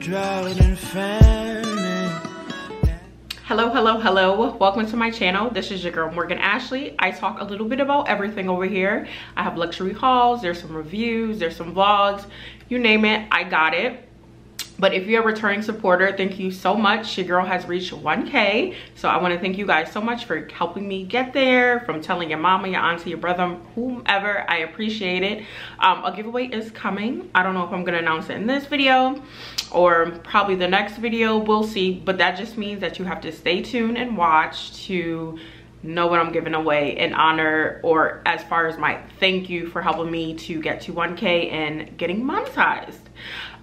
drought and famine. Hello, hello, hello. Welcome to my channel. This is your girl Morgan Ashley. I talk a little bit about everything over here. I have luxury hauls, there's some reviews, there's some vlogs, you name it, I got it but if you're a returning supporter thank you so much. Your girl has reached 1k so i want to thank you guys so much for helping me get there from telling your mama your auntie your brother whomever. I appreciate it. Um, a giveaway is coming. I don't know if i'm gonna announce it in this video or probably the next video. We'll see. But that just means that you have to stay tuned and watch to know what I'm giving away in honor or as far as my thank you for helping me to get to 1k and getting monetized.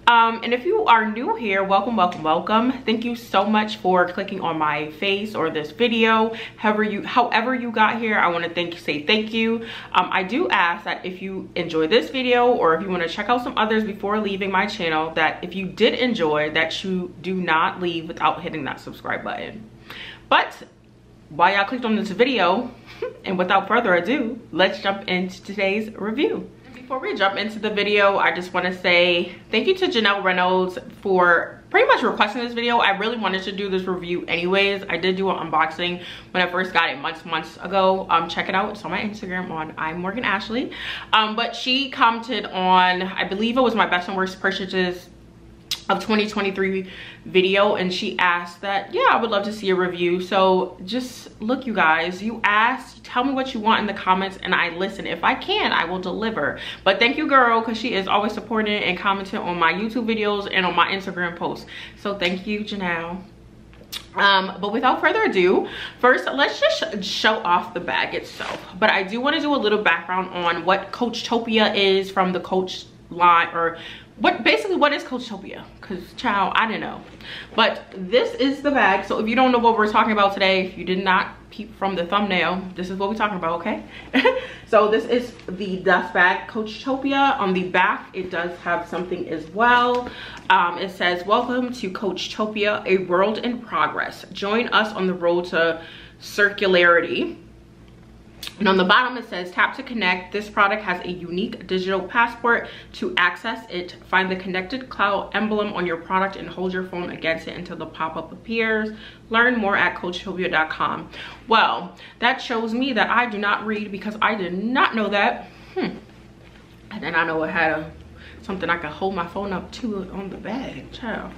Um, and if you are new here welcome welcome welcome. Thank you so much for clicking on my face or this video. However you however you got here i want to thank you say thank you. Um, i do ask that if you enjoy this video or if you want to check out some others before leaving my channel that if you did enjoy that you do not leave without hitting that subscribe button. But while y'all clicked on this video and without further ado let's jump into today's review before we jump into the video, I just want to say thank you to Janelle Reynolds for pretty much requesting this video. I really wanted to do this review anyways. I did do an unboxing when I first got it months, months ago. Um, check it out. It's on my Instagram on I'm Morgan Ashley. Um, but she commented on, I believe it was my best and worst purchases of 2023 video and she asked that yeah i would love to see a review so just look you guys. You asked tell me what you want in the comments and i listen. If i can i will deliver. But thank you girl because she is always supporting and commenting on my youtube videos and on my instagram posts. So thank you janelle. Um but without further ado first let's just show off the bag itself. But i do want to do a little background on what coachtopia is from the coach line or what basically what is coachtopia because child i didn't know. But this is the bag. So if you don't know what we're talking about today if you did not peep from the thumbnail this is what we're talking about okay? So this is the dust bag coachtopia on the back it does have something as well. Um, it says welcome to coachtopia a world in progress. Join us on the road to circularity and on the bottom it says tap to connect. This product has a unique digital passport. To access it, find the connected cloud emblem on your product and hold your phone against it until the pop-up appears. Learn more at coachtopia.com. Well, that shows me that I do not read because I did not know that. Hmm. I did not know it had a something I could hold my phone up to on the bag, child.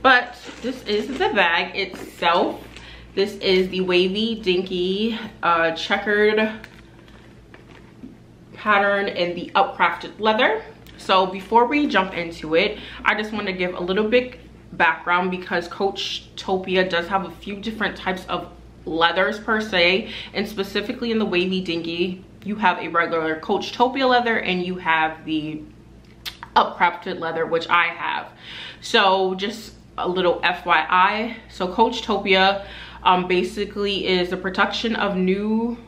But this is the bag itself this is the Wavy Dinky uh, checkered pattern in the upcrafted leather. So before we jump into it, I just want to give a little bit background because Coachtopia does have a few different types of leathers per se and specifically in the wavy dinky you have a regular Coachtopia leather and you have the upcrafted leather which i have so just a little fyi so coachtopia um, basically is the production of new,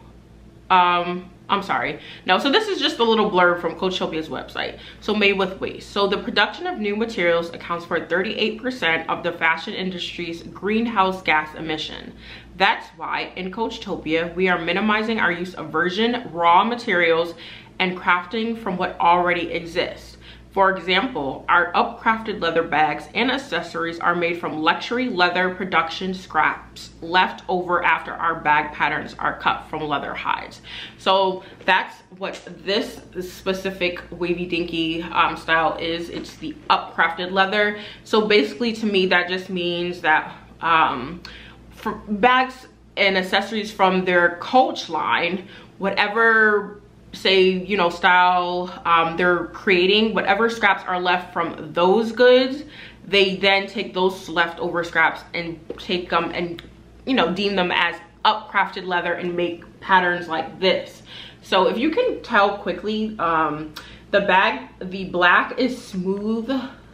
um, I'm sorry. No, so this is just a little blurb from Coachtopia's website. So made with waste. So the production of new materials accounts for 38% of the fashion industry's greenhouse gas emission. That's why in Coachtopia, we are minimizing our use of virgin raw materials and crafting from what already exists. For example, our upcrafted leather bags and accessories are made from luxury leather production scraps left over after our bag patterns are cut from leather hides. So that's what this specific wavy dinky um, style is. It's the upcrafted leather. So basically to me, that just means that um, bags and accessories from their coach line, whatever say you know style um, they're creating whatever scraps are left from those goods they then take those leftover scraps and take them and you know deem them as upcrafted leather and make patterns like this. So if you can tell quickly um, the bag the black is smooth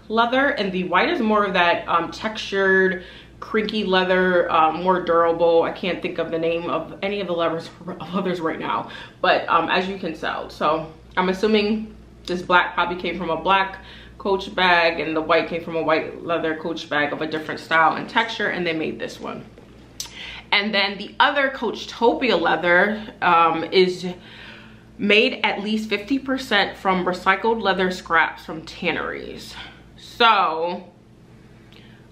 leather and the white is more of that um, textured crinkly leather, um, more durable. I can't think of the name of any of the leathers, others right now, but um, as you can tell. So I'm assuming this black probably came from a black coach bag and the white came from a white leather coach bag of a different style and texture and they made this one. And then the other Coach Coachtopia leather um, is made at least 50% from recycled leather scraps from tanneries. So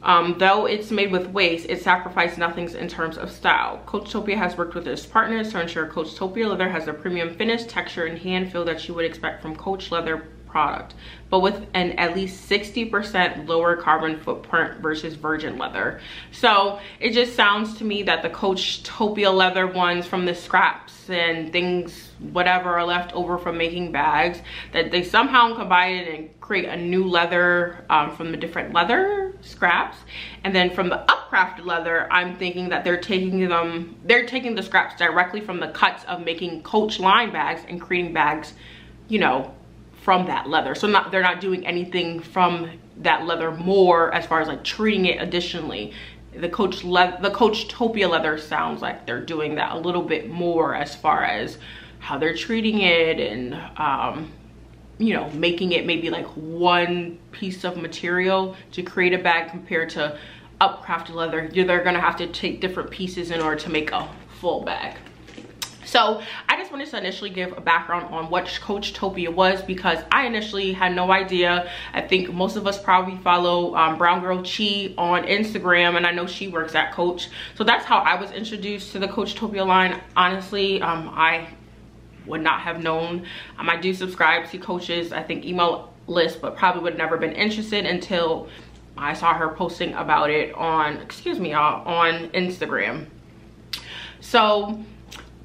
Um, though it's made with waste, it sacrificed nothing in terms of style. Coachtopia has worked with its partners to ensure Coachtopia leather has a premium finish, texture, and hand feel that you would expect from Coach leather product, but with an at least 60% lower carbon footprint versus virgin leather. So it just sounds to me that the Coachtopia leather ones from the scraps and things, whatever are left over from making bags, that they somehow combine it and create a new leather um, from the different leather scraps. And then from the upcrafted leather, I'm thinking that they're taking them, they're taking the scraps directly from the cuts of making Coach line bags and creating bags, you know, from that leather. So not they're not doing anything from that leather more as far as like treating it additionally. The Coach le the Coachtopia leather sounds like they're doing that a little bit more as far as how they're treating it and um, you know, making it maybe like one piece of material to create a bag compared to upcrafted leather. They're gonna have to take different pieces in order to make a full bag. So I just wanted to initially give a background on what Coachtopia was because I initially had no idea. I think most of us probably follow um, Brown Girl Chi on Instagram and I know she works at Coach. So that's how I was introduced to the Coachtopia line. Honestly, um, I would not have known. Um, I do subscribe to Coach's, I think, email list, but probably would never been interested until I saw her posting about it on, excuse me, y'all, on Instagram. So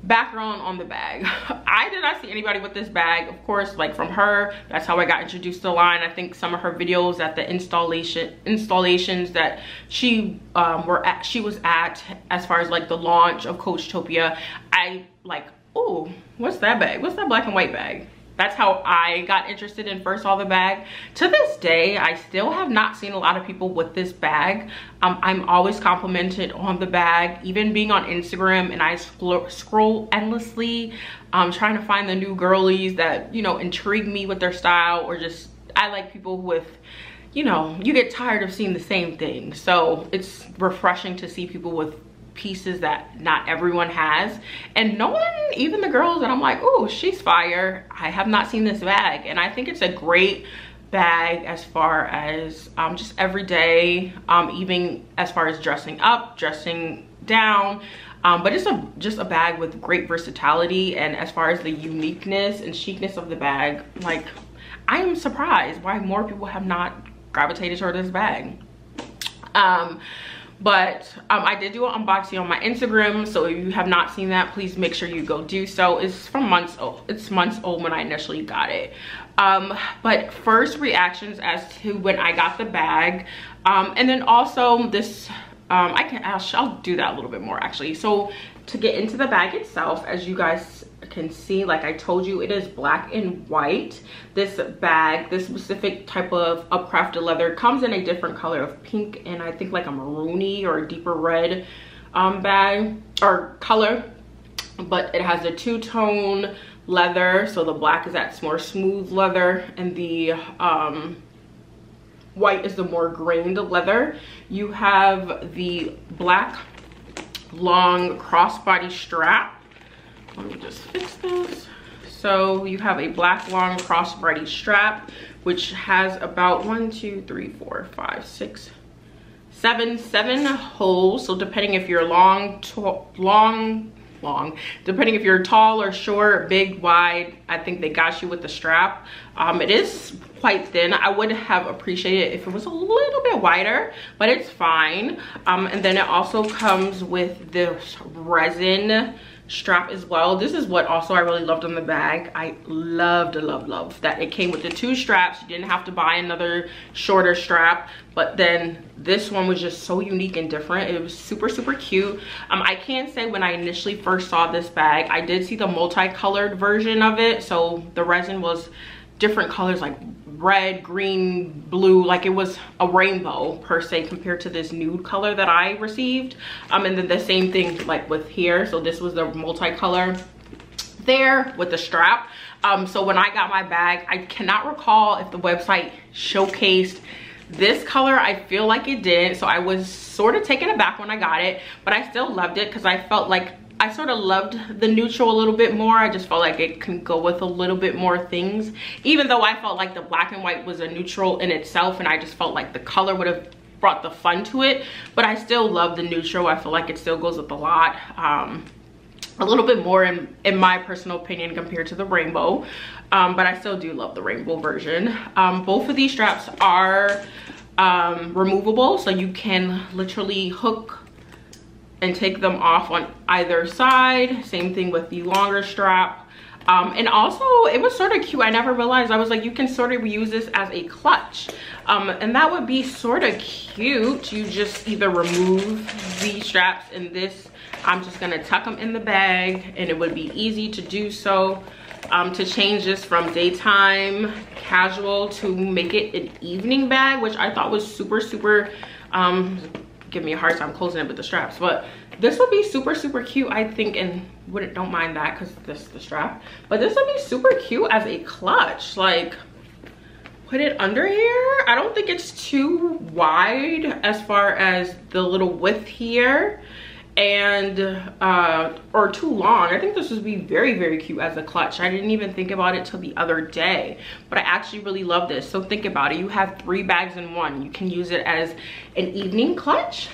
background on the bag. I did not see anybody with this bag. Of course like from her that's how i got introduced to the line. I think some of her videos at the installation installations that she um, were at she was at as far as like the launch of coachtopia i like oh what's that bag? What's that black and white bag that's how I got interested in first saw the bag. To this day, I still have not seen a lot of people with this bag. Um, I'm always complimented on the bag, even being on Instagram and I scroll, scroll endlessly um, trying to find the new girlies that, you know, intrigue me with their style or just, I like people with you know, you get tired of seeing the same thing. So it's refreshing to see people with pieces that not everyone has. And no one even the girls and i'm like oh she's fire. I have not seen this bag. And i think it's a great bag as far as um, just everyday um, even as far as dressing up dressing down. Um, but it's a just a bag with great versatility and as far as the uniqueness and chicness of the bag like i am surprised why more people have not gravitated toward this bag. Um but um, i did do an unboxing on my instagram so if you have not seen that please make sure you go do so. It's from months old it's months old when i initially got it. Um, but first reactions as to when i got the bag. Um, and then also this um, i can I'll, I'll do that a little bit more actually. So to get into the bag itself as you guys can see like i told you it is black and white. This bag this specific type of upcrafted leather comes in a different color of pink and i think like a maroony or a deeper red um bag or color. But it has a two-tone leather so the black is that more smooth leather and the um white is the more grained leather. You have the black long crossbody strap let me just fix this. So you have a black long crossbody strap which has about one two three four five six seven seven holes. So depending if you're long long long depending if you're tall or short big wide i think they got you with the strap. Um, it is quite thin. I would have appreciated if it was a little bit wider but it's fine. Um, and then it also comes with this resin strap as well. This is what also i really loved on the bag. I loved loved loved that it came with the two straps. You didn't have to buy another shorter strap but then this one was just so unique and different. It was super super cute. Um i can't say when i initially first saw this bag i did see the multicolored version of it. So the resin was different colors like red green blue like it was a rainbow per se compared to this nude color that i received. Um and then the same thing like with here. So this was the multicolor there with the strap. Um so when i got my bag i cannot recall if the website showcased this color. I feel like it did. So i was sort of taken aback when i got it but i still loved it because i felt like I sort of loved the neutral a little bit more. I just felt like it can go with a little bit more things. Even though I felt like the black and white was a neutral in itself and I just felt like the color would have brought the fun to it but i still love the neutral i feel like it still goes with a lot um, a little bit more in in my personal opinion compared to the rainbow um, but i still do love the rainbow version um, both of these straps are um, removable so you can literally hook and take them off on either side. Same thing with the longer strap. Um, and also it was sort of cute. I never realized. I was like you can sort of use this as a clutch. Um, and that would be sort of cute. You just either remove the straps in this i'm just gonna tuck them in the bag and it would be easy to do so um, to change this from daytime casual to make it an evening bag which i thought was super super um, give me a hard time closing it with the straps. But this would be super super cute i think and wouldn't don't mind that because this is the strap. But this would be super cute as a clutch. Like put it under here. I don't think it's too wide as far as the little width here and uh or too long. I think this would be very very cute as a clutch. I didn't even think about it till the other day but i actually really love this. So think about it. You have three bags in one. You can use it as an evening clutch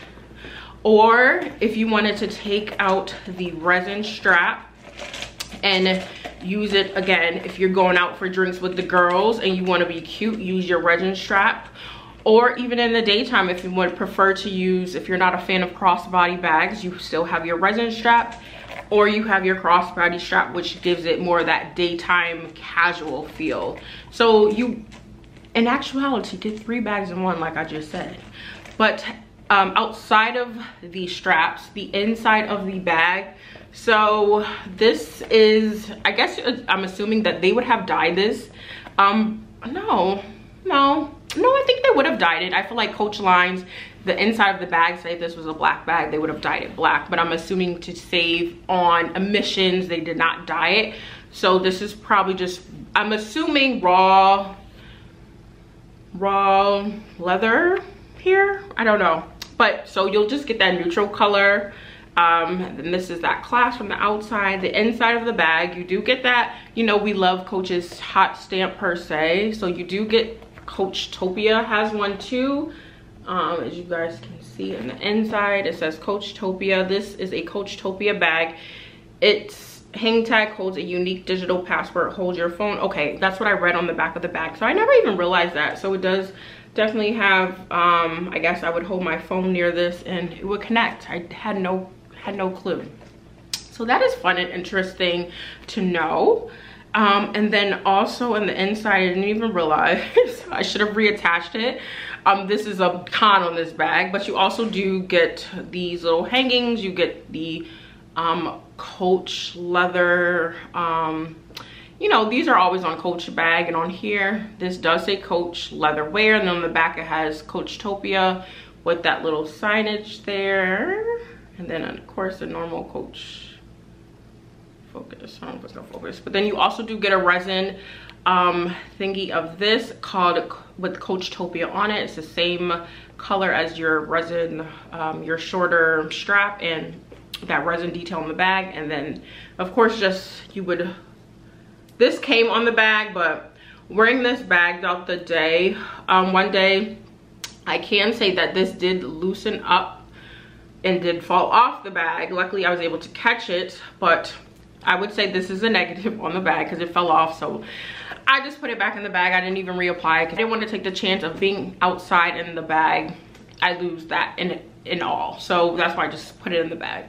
or if you wanted to take out the resin strap and use it again if you're going out for drinks with the girls and you want to be cute use your resin strap or even in the daytime if you would prefer to use if you're not a fan of crossbody bags you still have your resin strap or you have your crossbody strap which gives it more that daytime casual feel. So you in actuality get three bags in one like i just said. But um, outside of the straps the inside of the bag so this is i guess i'm assuming that they would have dyed this. Um no no. No i think they would have dyed it. I feel like coach lines the inside of the bag say this was a black bag. They would have dyed it black. But i'm assuming to save on emissions they did not dye it. So this is probably just i'm assuming raw raw leather here? I don't know. But so you'll just get that neutral color. Um and this is that clasp from the outside. The inside of the bag you do get that. You know we love coach's hot stamp per se. So you do get Coachtopia has one too. Um, as you guys can see on the inside, it says Coachtopia. This is a Coachtopia bag. Its hang tag holds a unique digital password. Hold your phone. Okay, that's what I read on the back of the bag. So I never even realized that. So it does definitely have, um, I guess I would hold my phone near this and it would connect. I had no, had no clue. So that is fun and interesting to know. Um, and then also in the inside, I didn't even realize, I should have reattached it. Um, this is a con on this bag, but you also do get these little hangings. You get the um, Coach leather, um, you know, these are always on Coach bag and on here, this does say Coach leather wear. And then on the back, it has Coachtopia with that little signage there. And then of course the normal Coach focus. I don't know it's gonna focus. But then you also do get a resin um, thingy of this called with Coachtopia on it. It's the same color as your resin, um, your shorter strap and that resin detail in the bag. And then of course just you would, this came on the bag, but wearing this bag out the day, um, one day, I can say that this did loosen up and did fall off the bag. Luckily I was able to catch it, but I would say this is a negative on the bag because it fell off. So I just put it back in the bag. I didn't even reapply because I didn't want to take the chance of being outside in the bag. I lose that in, in all. So that's why I just put it in the bag.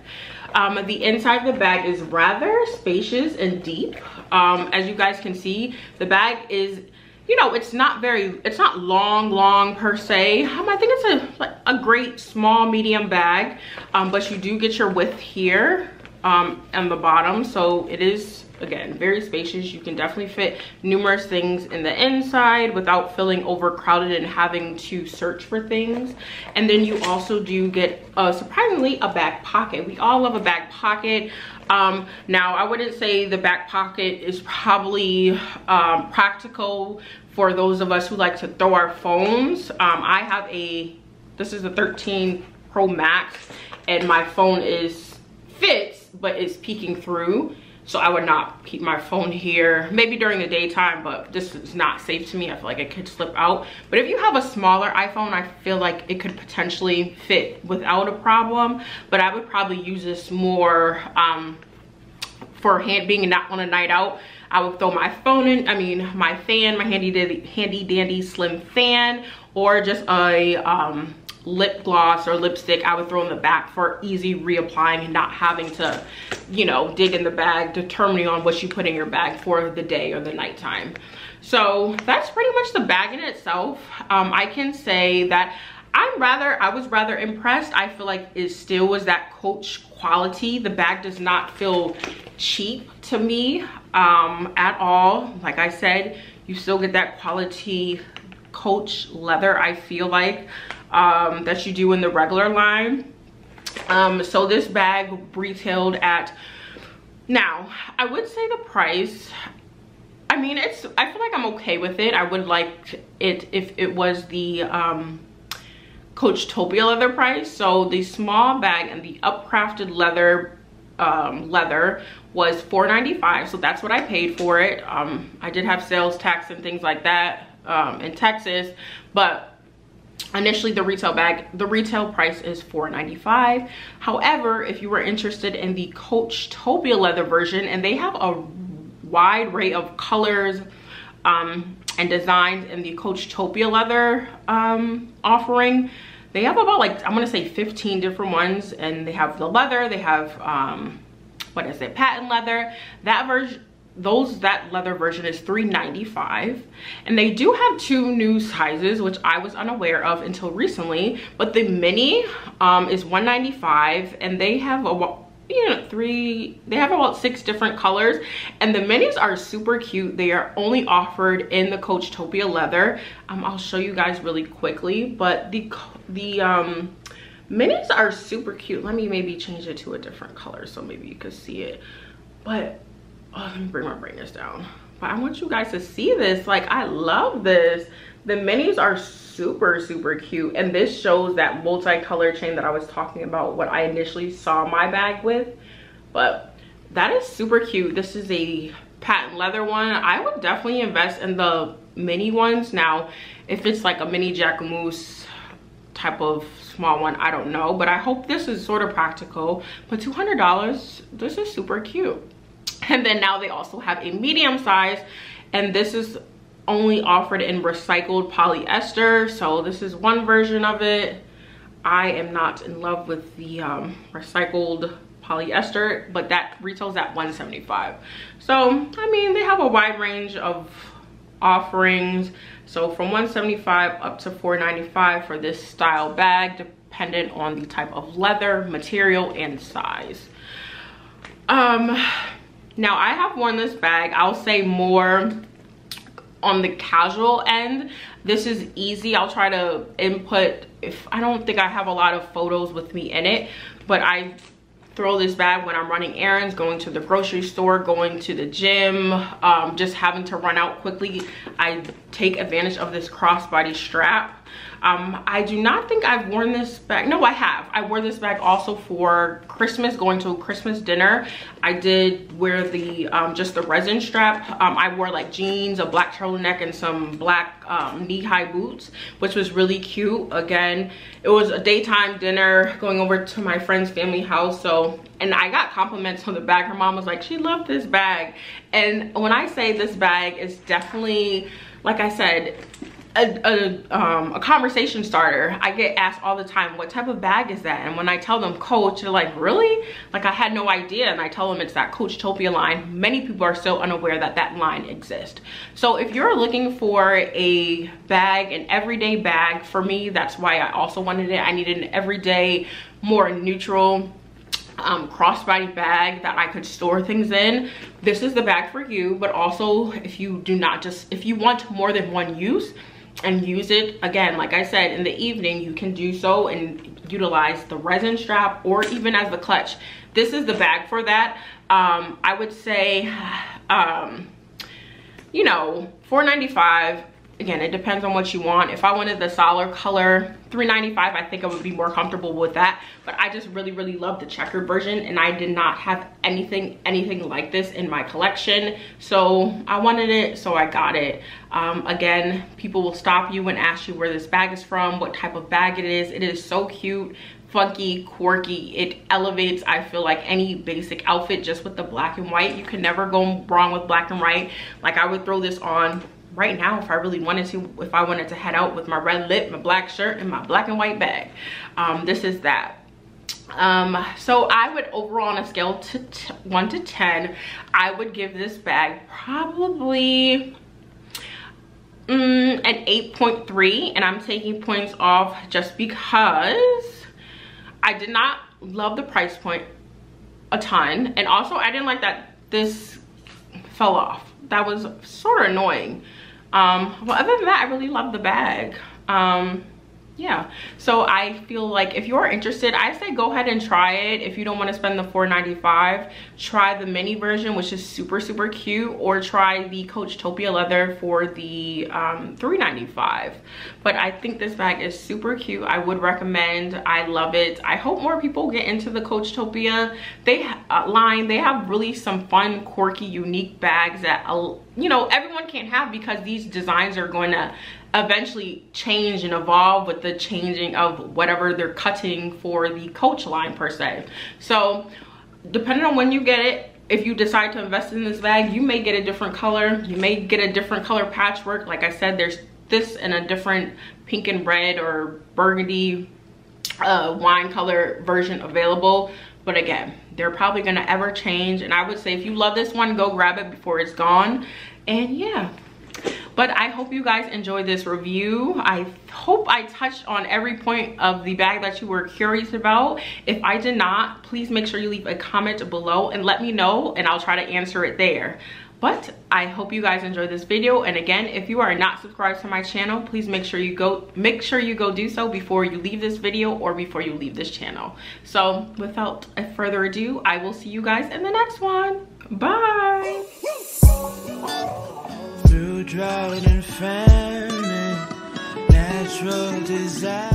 Um, the inside of the bag is rather spacious and deep. Um, as you guys can see, the bag is you know it's not very it's not long long per se um, i think it's a like a great small medium bag um, but you do get your width here um, the bottom. So it is, again, very spacious. You can definitely fit numerous things in the inside without feeling overcrowded and having to search for things. And then you also do get, uh, surprisingly, a back pocket. We all love a back pocket. Um, now, I wouldn't say the back pocket is probably um, practical for those of us who like to throw our phones. Um, I have a, this is a 13 Pro Max and my phone is fits but it's peeking through so I would not keep my phone here, maybe during the daytime, but this is not safe to me. I feel like it could slip out. But if you have a smaller iPhone, I feel like it could potentially fit without a problem, but I would probably use this more um, for hand being not on a night out. I would throw my phone in, I mean, my fan, my handy dandy, handy dandy slim fan, or just a, um, lip gloss or lipstick I would throw in the back for easy reapplying and not having to, you know, dig in the bag determining on what you put in your bag for the day or the nighttime. So that's pretty much the bag in itself. Um, I can say that I'm rather, I was rather impressed. I feel like it still was that Coach quality. The bag does not feel cheap to me um, at all. Like I said, you still get that quality Coach leather, I feel like um, that you do in the regular line. Um, so this bag retailed at, now I would say the price, I mean, it's, I feel like I'm okay with it. I would like it if it was the um, Coachtopia leather price. So the small bag and the upcrafted leather um, leather was $4.95 so that's what I paid for it um, I did have sales tax and things like that um, in Texas but initially the retail bag the retail price is $4.95 however if you were interested in the Coachtopia leather version and they have a wide array of colors um, and designs in the Coachtopia leather um, offering they have about like i'm gonna say 15 different ones and they have the leather they have um what is it patent leather. That version those that leather version is 3.95 and they do have two new sizes which i was unaware of until recently but the mini um is 195 and they have a you know three they have about six different colors. And the minis are super cute. They are only offered in the Coachtopia leather. Um i'll show you guys really quickly but the the um minis are super cute. Let me maybe change it to a different color so maybe you can see it. But oh let me bring my brightness down. But i want you guys to see this. Like i love this. The minis are super super cute. And this shows that multicolor chain that i was talking about what i initially saw my bag with. But that is super cute. This is a patent leather one. I would definitely invest in the mini ones. Now if it's like a mini jacquemus type of small one i don't know. But i hope this is sort of practical. But 200 dollars this is super cute and then now they also have a medium size and this is only offered in recycled polyester so this is one version of it. I am not in love with the um, recycled polyester but that retails at 175 so i mean they have a wide range of offerings. So from 175 up to 495 for this style bag dependent on the type of leather material and size. Um now I have worn this bag, I'll say more on the casual end. This is easy, I'll try to input, if I don't think I have a lot of photos with me in it, but I throw this bag when I'm running errands, going to the grocery store, going to the gym, um, just having to run out quickly. I take advantage of this crossbody strap um, I do not think I've worn this bag. No, I have. I wore this bag also for Christmas, going to a Christmas dinner. I did wear the, um, just the resin strap. Um, I wore like jeans, a black turtleneck, and some black um, knee-high boots, which was really cute. Again, it was a daytime dinner going over to my friend's family house. So, and I got compliments on the bag. Her mom was like, she loved this bag. And when I say this bag is definitely, like I said, a, a, um, a, conversation starter. I get asked all the time, what type of bag is that? And when I tell them Coach, they're like, really? Like I had no idea. And I tell them it's that Coachtopia line. Many people are still unaware that that line exists. So if you're looking for a bag, an everyday bag, for me, that's why I also wanted it. I needed an everyday, more neutral, um, crossbody bag that I could store things in. This is the bag for you, but also if you do not just, if you want more than one use, and use it. Again like i said in the evening you can do so and utilize the resin strap or even as the clutch. This is the bag for that. Um i would say um you know 495 again it depends on what you want. If i wanted the solid color 395 i think i would be more comfortable with that. But i just really really love the checkered version and i did not have anything anything like this in my collection. So i wanted it so i got it. Um, again people will stop you and ask you where this bag is from what type of bag it is. It is so cute funky quirky. It elevates i feel like any basic outfit just with the black and white. You can never go wrong with black and white. Like i would throw this on right now if I really wanted to, if I wanted to head out with my red lip, my black shirt, and my black and white bag. Um, this is that. Um, so I would overall on a scale to 1 to 10, I would give this bag probably mm, an 8.3 and I'm taking points off just because I did not love the price point a ton and also I didn't like that this fell off that was sort of annoying um well other than that i really love the bag. Um yeah. So i feel like if you're interested i say go ahead and try it. If you don't want to spend the 4.95 try the mini version which is super super cute or try the Coachtopia leather for the um 3.95 but i think this bag is super cute. I would recommend. I love it. I hope more people get into the Coachtopia they uh, line they have really some fun quirky unique bags that uh, you know everyone can't have because these designs are going to eventually change and evolve with the changing of whatever they're cutting for the coach line per se. So depending on when you get it if you decide to invest in this bag you may get a different color. You may get a different color patchwork. Like i said there's this in a different pink and red or burgundy uh, wine color version available. But again they're probably gonna ever change. And i would say if you love this one go grab it before it's gone. And yeah but i hope you guys enjoyed this review. I hope i touched on every point of the bag that you were curious about. If i did not please make sure you leave a comment below and let me know and i'll try to answer it there. But i hope you guys enjoyed this video and again if you are not subscribed to my channel please make sure you go make sure you go do so before you leave this video or before you leave this channel. So without further ado i will see you guys in the next one. Bye through drought and famine, natural desire.